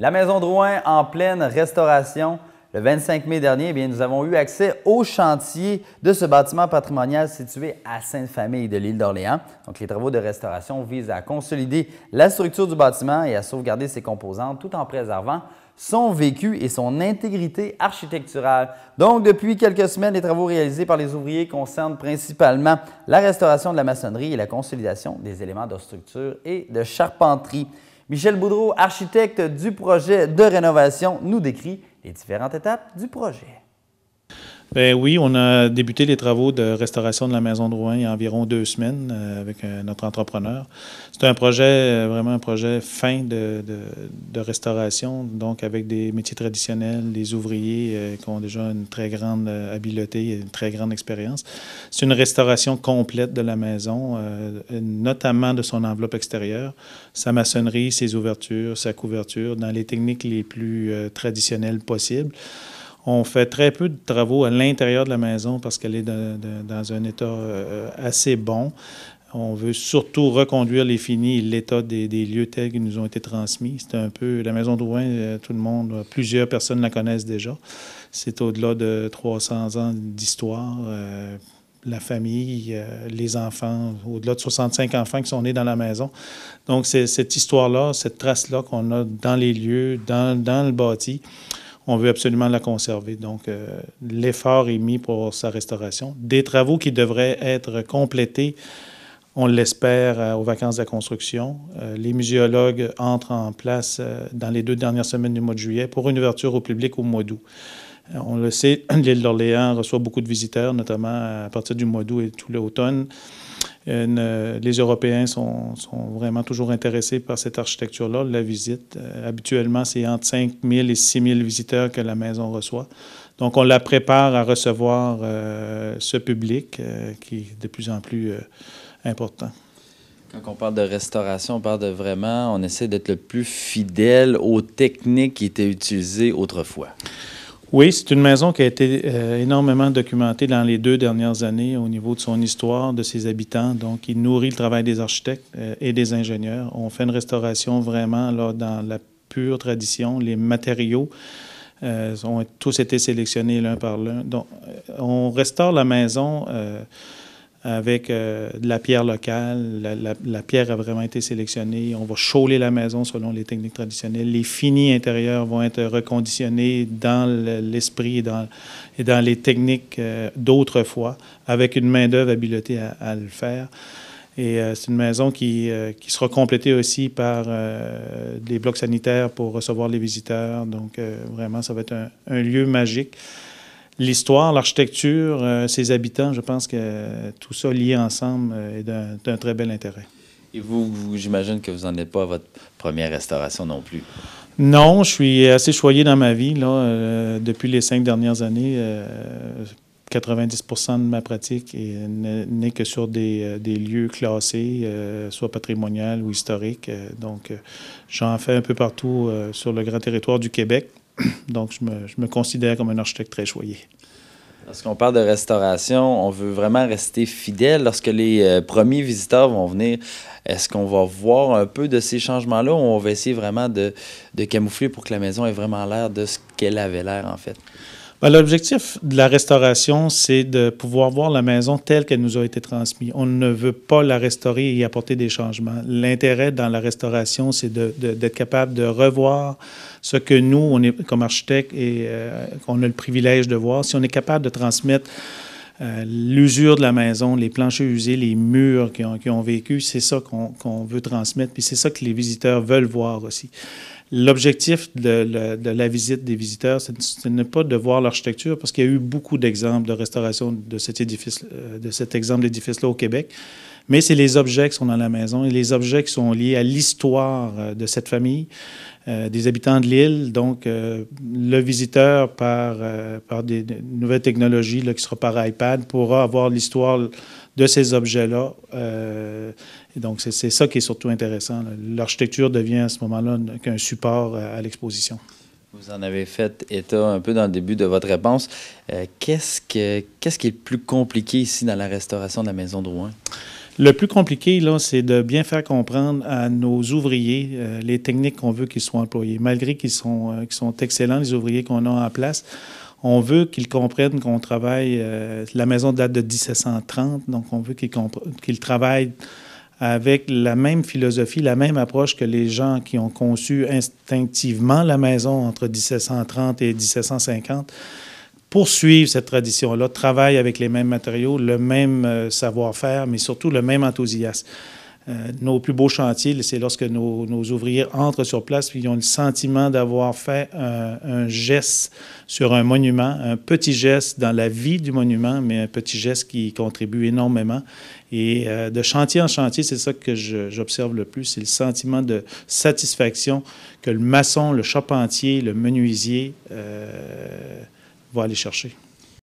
La Maison Drouin en pleine restauration. Le 25 mai dernier, eh nous avons eu accès au chantier de ce bâtiment patrimonial situé à Sainte-Famille de l'île d'Orléans. Les travaux de restauration visent à consolider la structure du bâtiment et à sauvegarder ses composantes tout en préservant son vécu et son intégrité architecturale. Donc, depuis quelques semaines, les travaux réalisés par les ouvriers concernent principalement la restauration de la maçonnerie et la consolidation des éléments de structure et de charpenterie. Michel Boudreau, architecte du projet de rénovation, nous décrit les différentes étapes du projet. Bien oui, on a débuté les travaux de restauration de la maison de Rouen il y a environ deux semaines euh, avec euh, notre entrepreneur. C'est un projet, euh, vraiment un projet fin de, de, restauration, donc avec des métiers traditionnels, des ouvriers qui ont déjà une très grande habileté et une très grande expérience. C'est une restauration complète de la maison, notamment de son enveloppe extérieure, sa maçonnerie, ses ouvertures, sa couverture, dans les techniques les plus traditionnelles possibles. On fait très peu de travaux à l'intérieur de la maison parce qu'elle est dans un état euh, assez bon. On veut surtout reconduire les finis et l'état des, lieux tels qu'ils nous ont été transmis. C'est un peu la maison de Rouen, euh, tout le monde, plusieurs personnes la connaissent déjà. C'est au-delà de 300 ans d'histoire. Euh, la famille, les enfants, au-delà de 65 enfants qui sont nés dans la maison. Donc, c'est cette histoire-là, cette trace-là qu'on a dans les lieux, dans, dans le bâti on veut absolument la conserver. Donc, euh, l'effort est mis pour sa restauration. Des travaux qui devraient être complétés, on l'espère, euh, aux vacances de la construction. Euh, les muséologues entrent en place dans les deux dernières semaines du mois de juillet pour une ouverture au public au mois d'août. On le sait, l'île d'Orléans reçoit beaucoup de visiteurs, notamment à partir du mois d'août et tout l'automne. Euh, les Européens sont, vraiment toujours intéressés par cette architecture-là, la visite. Euh, habituellement, c'est entre 5 000 et 6 000 visiteurs que la maison reçoit. Donc, on la prépare à recevoir euh, ce public qui est de plus en plus important. Quand on parle de restauration, on parle de vraiment, on essaie d'être le plus fidèle aux techniques qui étaient utilisées autrefois. Oui, c'est une maison qui a été euh, énormément documentée dans les deux dernières années au niveau de son histoire, de ses habitants. Donc, il nourrit le travail des architectes euh, et des ingénieurs. On fait une restauration vraiment là, dans la pure tradition. Les matériaux euh, ont tous été sélectionnés l'un par l'un. Donc, on restaure la maison avec euh, de la pierre locale. La, pierre a vraiment été sélectionnée. On va chauler la maison selon les techniques traditionnelles. Les finis intérieurs vont être reconditionnés dans l'esprit et dans, les techniques euh, d'autrefois, avec une main-d'œuvre habilitée à, le faire. Et euh, c'est une maison qui, qui, sera complétée aussi par des blocs sanitaires pour recevoir les visiteurs. Donc, vraiment, ça va être un lieu magique l'histoire, l'architecture, euh, ses habitants, je pense que tout ça lié ensemble euh, est d'un très bel intérêt. Et vous, j'imagine que vous n'en êtes pas à votre première restauration non plus. Non, je suis assez choyé dans ma vie. Là, euh, depuis les cinq dernières années, 90% de ma pratique n'est que sur des, des lieux classés, soit patrimonial ou historiques. donc, j'en fais un peu partout sur le grand territoire du Québec. Donc, je me, je me, considère comme un architecte très choyé. Lorsqu'on parle de restauration, on veut vraiment rester fidèle. Lorsque les euh, premiers visiteurs vont venir, est-ce qu'on va voir un peu de ces changements-là ou on va essayer vraiment de, de camoufler pour que la maison ait vraiment l'air de ce qu'elle avait l'air, en fait? Ben, l'objectif de la restauration, c'est de pouvoir voir la maison telle qu'elle nous a été transmise. On ne veut pas la restaurer et y apporter des changements. L'intérêt dans la restauration, c'est d'être capable de revoir ce que nous, on est comme architectes et euh, a le privilège de voir. Si on est capable de transmettre euh, l'usure de la maison, les planchers usés, les murs qui ont, qui ont vécu, c'est ça qu'on veut transmettre, puis c'est ça que les visiteurs veulent voir aussi. L'objectif de, la visite des visiteurs, ce n'est pas de voir l'architecture, parce qu'il y a eu beaucoup d'exemples de restauration de cet édifice, euh, de cet exemple d'édifice-là au Québec, mais c'est les objets qui sont dans la maison et les objets qui sont liés à l'histoire euh, de cette famille, euh, des habitants de l'île. Donc, le visiteur, par, des, nouvelles technologies, là, qui sera par iPad, pourra avoir l'histoire de ces objets-là donc, c'est ça qui est surtout intéressant. L'architecture devient à ce moment-là qu'un support à, l'exposition. Vous en avez fait état un peu dans le début de votre réponse. Euh, qu'est-ce, qui est le plus compliqué ici dans la restauration de la maison de Rouen? Le plus compliqué, là, c'est de bien faire comprendre à nos ouvriers euh, les techniques qu'on veut qu'ils soient employés. Malgré qu'ils sont, euh, sont excellents, les ouvriers qu'on a en place, on veut qu'ils comprennent qu'on travaille. Euh, la maison date de 1730, donc on veut qu'ils, qu'ils travaillent avec la même philosophie, la même approche que les gens qui ont conçu instinctivement la maison entre 1730 et 1750 poursuivre cette tradition-là, travaillent avec les mêmes matériaux, le même euh, savoir-faire, mais surtout le même enthousiasme. Euh, nos plus beaux chantiers, c'est lorsque nos, ouvriers entrent sur place et ils ont le sentiment d'avoir fait un, geste sur un monument, un petit geste dans la vie du monument, mais un petit geste qui contribue énormément. Et euh, de chantier en chantier, c'est ça que j'observe le plus, c'est le sentiment de satisfaction que le maçon, le charpentier, le menuisier va aller chercher.